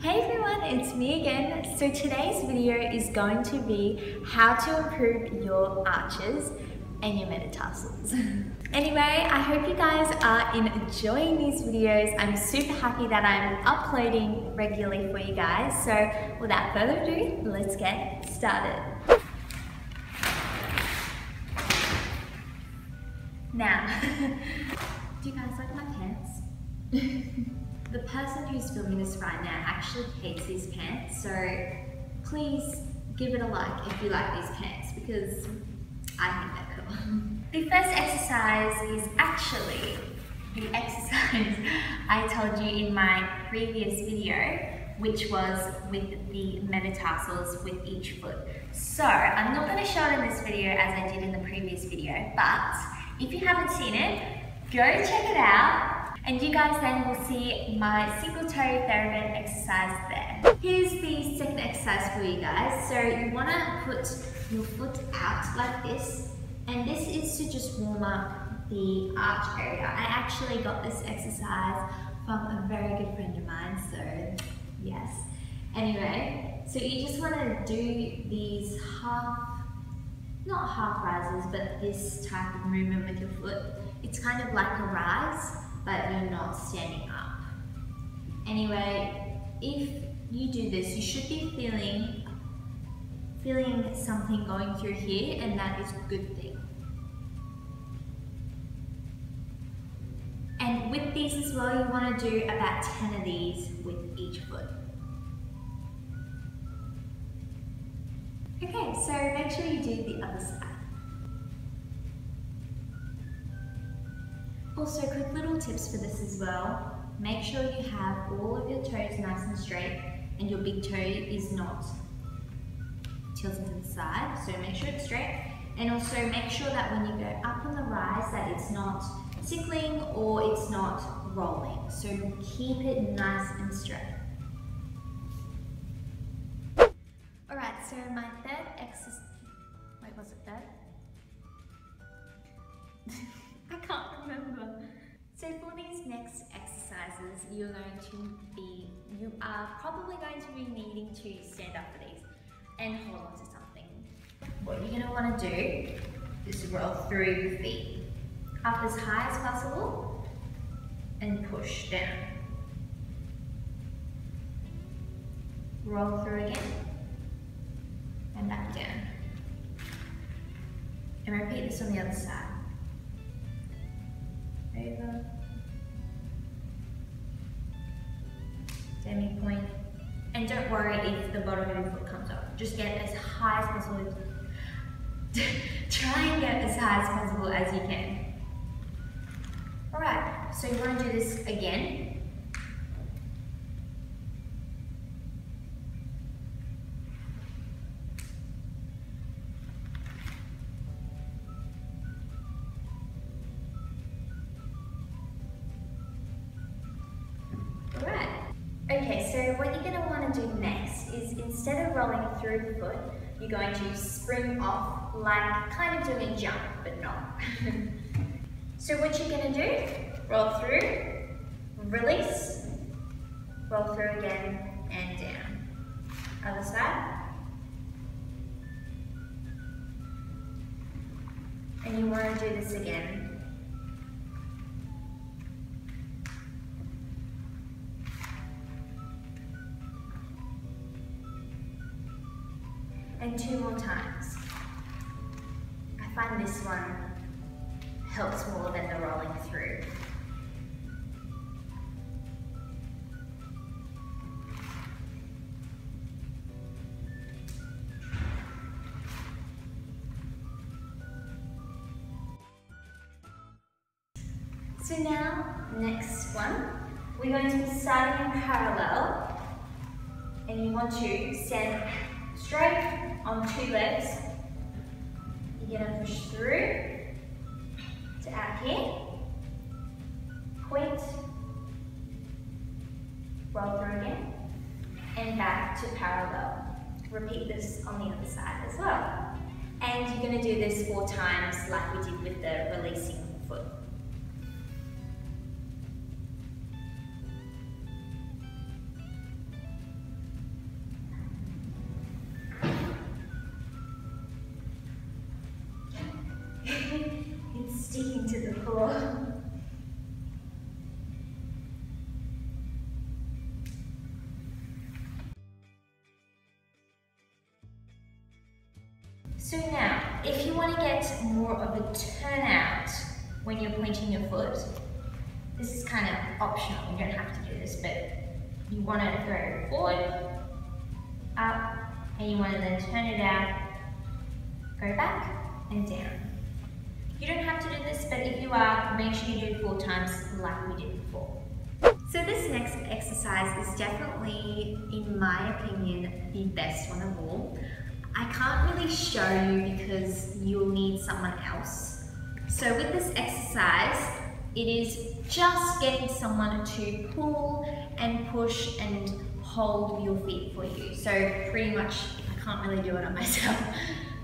Hey everyone, it's me again. So today's video is going to be how to improve your arches and your metatarsals. anyway, I hope you guys are enjoying these videos. I'm super happy that I'm uploading regularly for you guys. So without further ado, let's get started. Now, do you guys like my pants? the person who's filming this right now actually hates these pants, so please give it a like if you like these pants because I think they're cool. The first exercise is actually the exercise I told you in my previous video which was with the metatarsals with each foot. So I'm not going to show it in this video as I did in the previous video, but if you haven't seen it, go check it out and you guys then will see my single toe TheraBand exercise there. Here's the second exercise for you guys. So you want to put your foot out like this and this is to just warm up the arch area. I actually got this exercise from a very good friend of mine, so yes. Anyway, so you just want to do these half not half rises, but this type of movement with your foot. It's kind of like a rise, but you're not standing up. Anyway, if you do this, you should be feeling feeling something going through here, and that is a good thing. And with these as well, you want to do about 10 of these with each foot. Okay, so make sure you do the other side. Also, quick little tips for this as well. Make sure you have all of your toes nice and straight and your big toe is not tilted to the side, so make sure it's straight. And also make sure that when you go up on the rise that it's not sickling or it's not rolling. So keep it nice and straight. Alright, so my third exercise, wait, was it third? Can't remember. So for these next exercises, you're going to be, you are probably going to be needing to stand up for these and hold on to something. What you're gonna wanna do is roll through your feet up as high as possible and push down. Roll through again and back down. And repeat this on the other side. Demi pointe. And don't worry if the bottom of your foot comes up. Just get as high as possible. Try and get as high as possible as you can. Alright, so you want to do this again. Instead of rolling through the foot, you're going to spring off like kind of doing a jump, but not. so what you're going to do, roll through, release, roll through again, and down. Other side. And you want to do this again. And two more times. I find this one helps more than the rolling through. So now, next one, we're going to be starting in parallel and you want to stand straight on two legs. You're to push through to out here. Point, roll through again, and back to parallel. Repeat this on the other side as well. And you're going to do this four times like we did with the releasing foot. So now, if you want to get more of a turnout when you're pointing your foot, this is kind of optional, you don't have to do this, but you want to go forward, up, and you want to then turn it out, go back and down. You don't have to do this, but if you are, make sure you do it four times like we did before. So this next exercise is definitely, in my opinion, the best one of all. I can't really show you because you'll need someone else. So with this exercise, it is just getting someone to pull and push and hold your feet for you. So pretty much, I can't really do it on myself,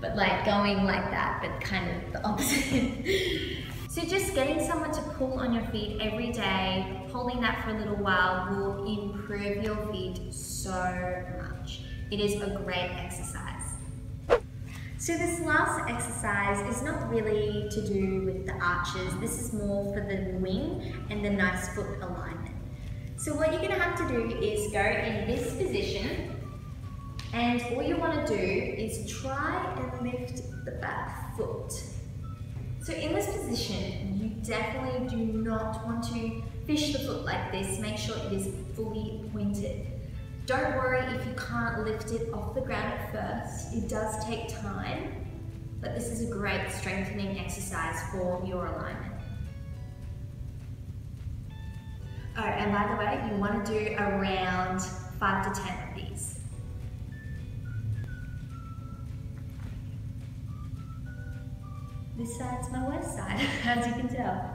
but like going like that, but kind of the opposite. so just getting someone to pull on your feet every day, holding that for a little while will improve your feet so much. It is a great exercise. So this last exercise is not really to do with the arches, this is more for the wing and the nice foot alignment. So what you're going to have to do is go in this position and all you want to do is try and lift the back foot. So in this position, you definitely do not want to fish the foot like this. Make sure it is fully pointed. Don't worry if you can't lift it off the ground at first. It does take time, but this is a great strengthening exercise for your alignment. Oh, and by the way, you want to do around five to 10 of these. This side's my west side, as you can tell.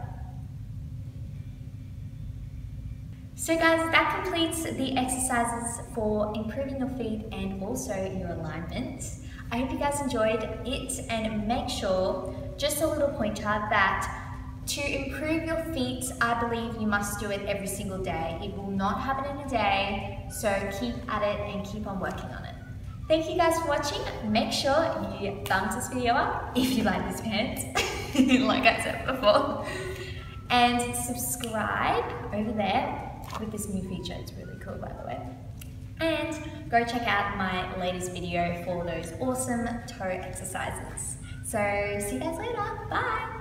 So guys, that completes the exercises for improving your feet and also your alignment. I hope you guys enjoyed it and make sure, just a little pointer, that to improve your feet, I believe you must do it every single day. It will not happen in a day, so keep at it and keep on working on it. Thank you guys for watching. Make sure you thumbs this video up if you like this pants, like I said before. And subscribe over there with this new feature. It's really cool, by the way. And go check out my latest video for those awesome toe exercises. So see you guys later. Bye.